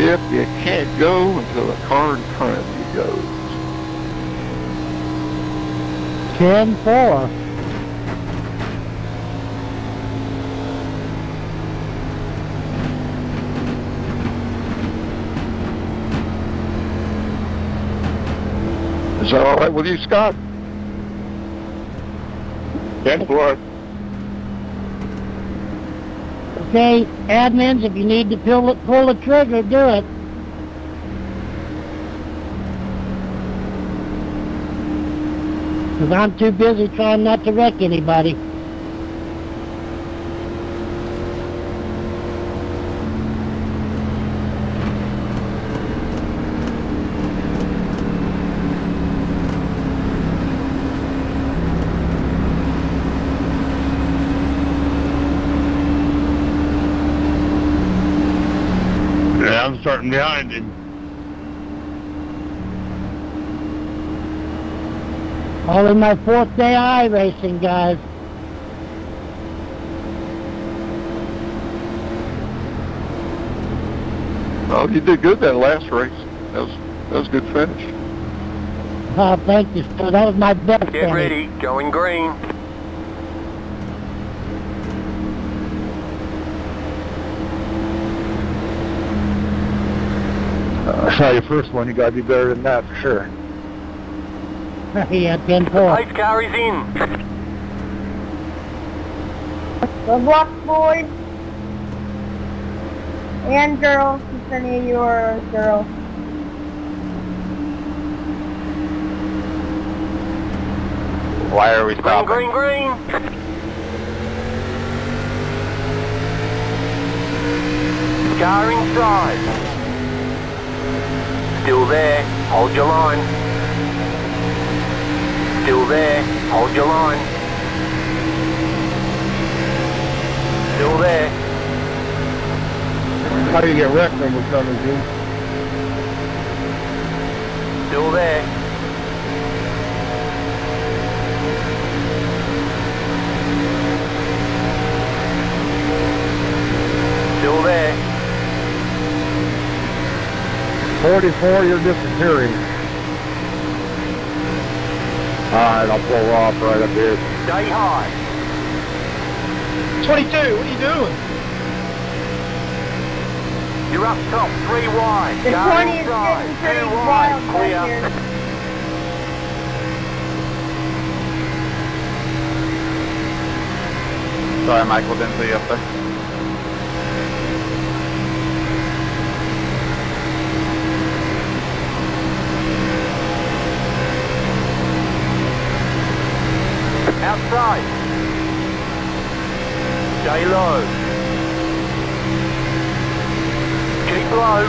Yep, you can't go until the car in front of you goes. Ten four. Is that all right with you, Scott? Ten four. Okay, admins, if you need to pull, pull the trigger, do it. Because I'm too busy trying not to wreck anybody. Yeah, I'm starting behind him. Only my fourth day I racing, guys. Oh, you did good that last race. That was that was a good finish. Oh, thank you, sir. That was my best Get finish. ready, going green. I saw your first one. You got to be better than that for sure. yeah, ten four. Pace car is in. Good luck, boys. And girls, if any of you are a girl. Why are we stopping? Green, green, green. Car inside. Still there, hold your line. Still there, hold your line. Still there. How do you get wrecked number dude? 44, you're disappearing. Alright, I'll pull off right up here. Stay high. 22, what are you doing? You're up top, three wide. The Go 20 is inside, getting pretty two wide, wild clear. here. Sorry, Michael, didn't see you up there. Outside. Stay low. Keep low.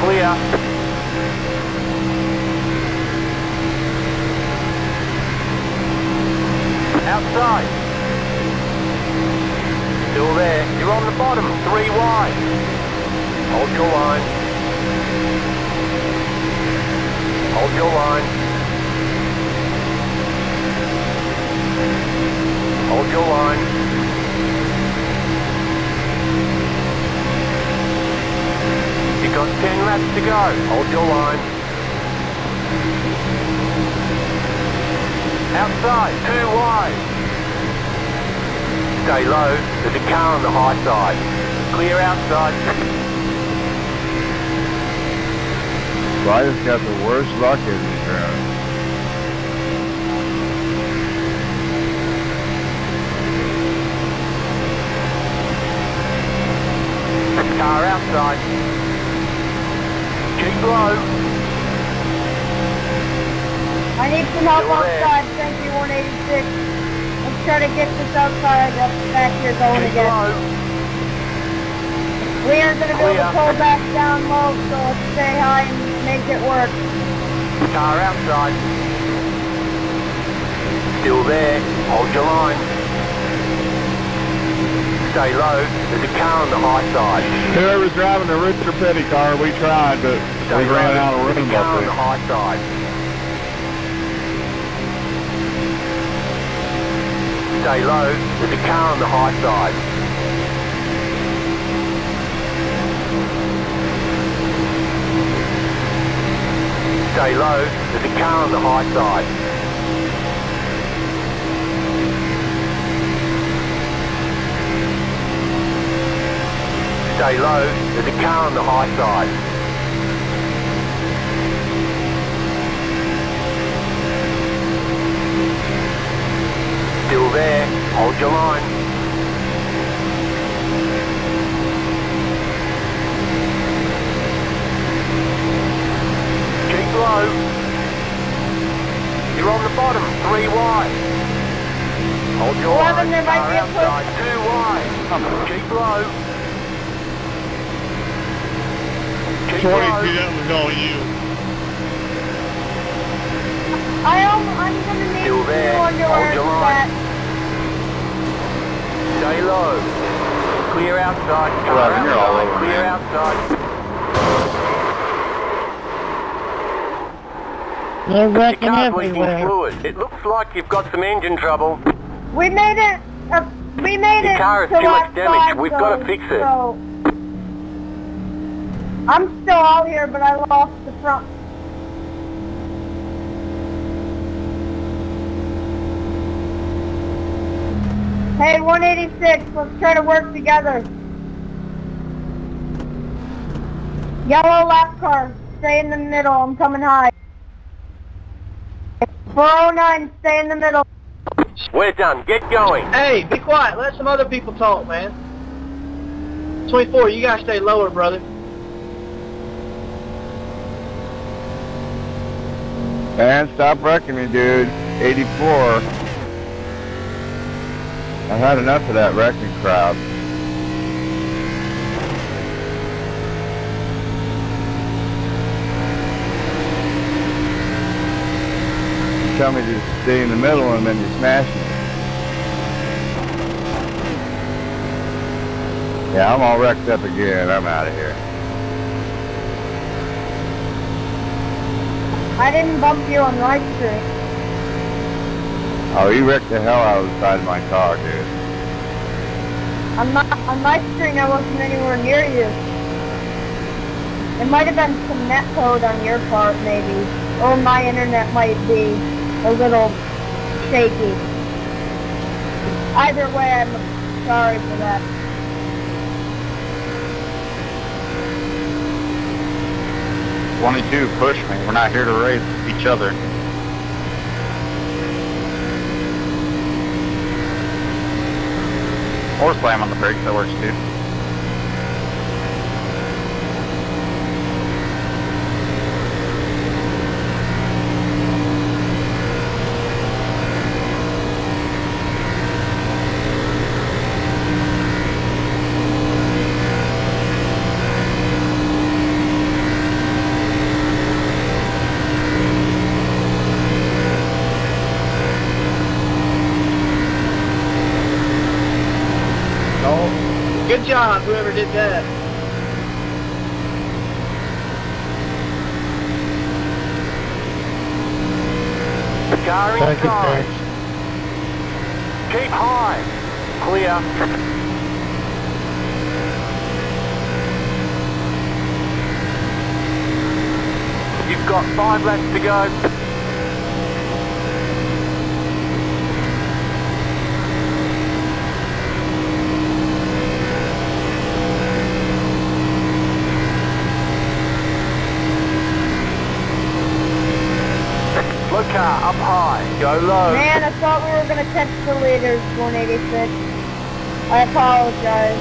Clear. Outside. Still there. You're on the bottom. Three wide. Hold your line. Hold your line. Hold your line. You've got 10 laps to go. Hold your line. Outside, too wide. Stay low. There's a car on the high side. Clear outside. Ryder's got the worst luck in these rounds. Car outside. Keep low. I need some help Still outside, thank you, 186. Let's try to get this outside up back here going Keep again. low. We aren't gonna be able to pull back down low, so let's stay high and make it work. Car outside. Still there. Hold your line stay low. There's a car on the high side. Whoever's driving the Rooster Petty car, we tried, but stay we ran low. out of room. There's a car on the high side. Stay low. There's a car on the high side. Stay low. There's a car on the high side. Stay low. There's a car on the high side. Still there. Hold your line. Keep low. You're on the bottom, three wide. Hold your line. there might be a push. two wide. Keep low. Keep 22, low. that was all you. I am, I'm gonna need Still there. you on your Hold your line. back. Stay low. Clear outside. Car Right, you're all outside. over, Clear man. outside. They're wrecking everywhere. fluid. It looks like you've got some engine trouble. We made it, uh, we made The it car is to too much lap damage. We've so- gotta fix it. So, I'm still out here, but I lost the front. Hey, 186, let's try to work together. Yellow lap car, stay in the middle, I'm coming high. 409, stay in the middle. We're done. Get going. Hey, be quiet. Let some other people talk, man. 24, you gotta stay lower, brother. Man, stop wrecking me, dude. 84. I've had enough of that wrecking crowd. You tell me to stay in the middle and then you smash me. Yeah, I'm all wrecked up again. I'm out of here. I didn't bump you on Light Street. Oh, you wrecked the hell out of the side of my car, dude. On my on my screen, I wasn't anywhere near you. It might have been some net code on your part, maybe, or my internet might be a little shaky. Either way, I'm sorry for that. Twenty-two, push me. We're not here to race each other. Or slam on the brakes, that works too. No. Good job, whoever did that. Car inside. Keep high. Clear. You've got five laps to go. Car, up high. Go low. Man, I thought we were gonna catch the leaders, 186. I apologize.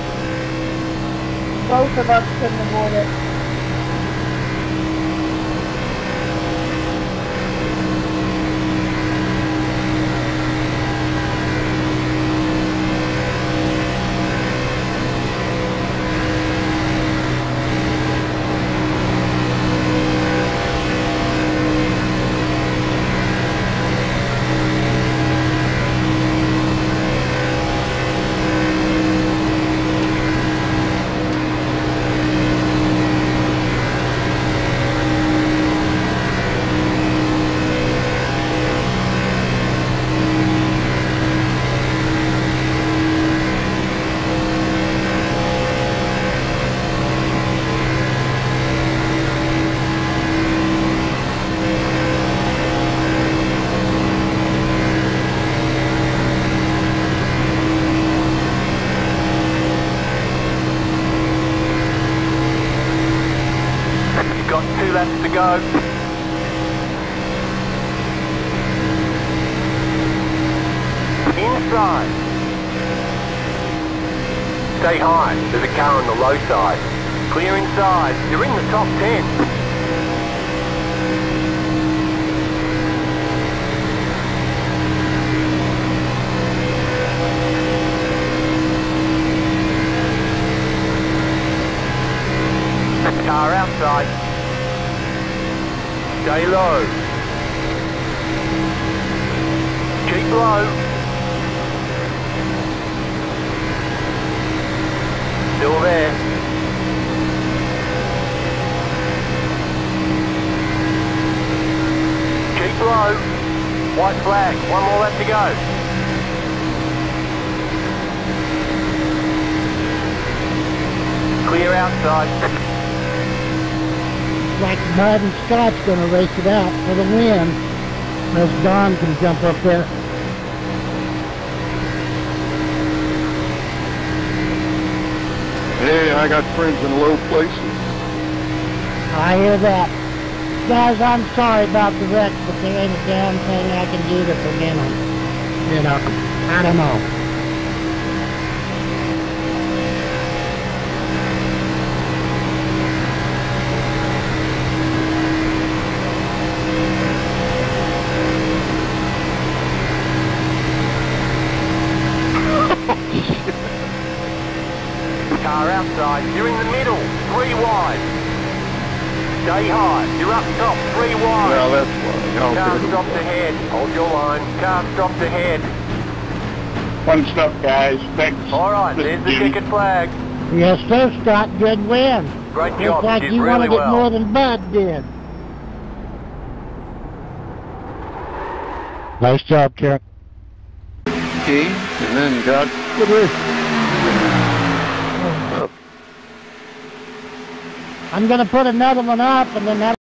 Both of us couldn't avoid it. Go. Inside. Stay high. There's a car on the low side. Clear inside. You're in the top 10. Car outside. Stay low. Keep low. Still there. Keep low. White flag. One more left to go. Clear outside. Like and Scott's gonna race it out for the win. As Don can jump up there. Hey, I got friends in low places. I hear that. Guys, I'm sorry about the wreck, but there ain't a damn thing I can do to prevent them. You know, I don't know. Car outside. You're in the middle. Three wide. Stay high. You're up top. Three wide. Well, that's funny. Car Okay. stopped ahead. Hold your line. Car stopped ahead. Fun stuff, guys. Thanks. All right, Mr. there's the Jimmy. ticket flag. Yes, sir, Scott. Good win. Great Looks job. like you did you really wanted it more than Bud did. Nice job, Karen. Key, and then got It is. I'm gonna put another one up, and then that.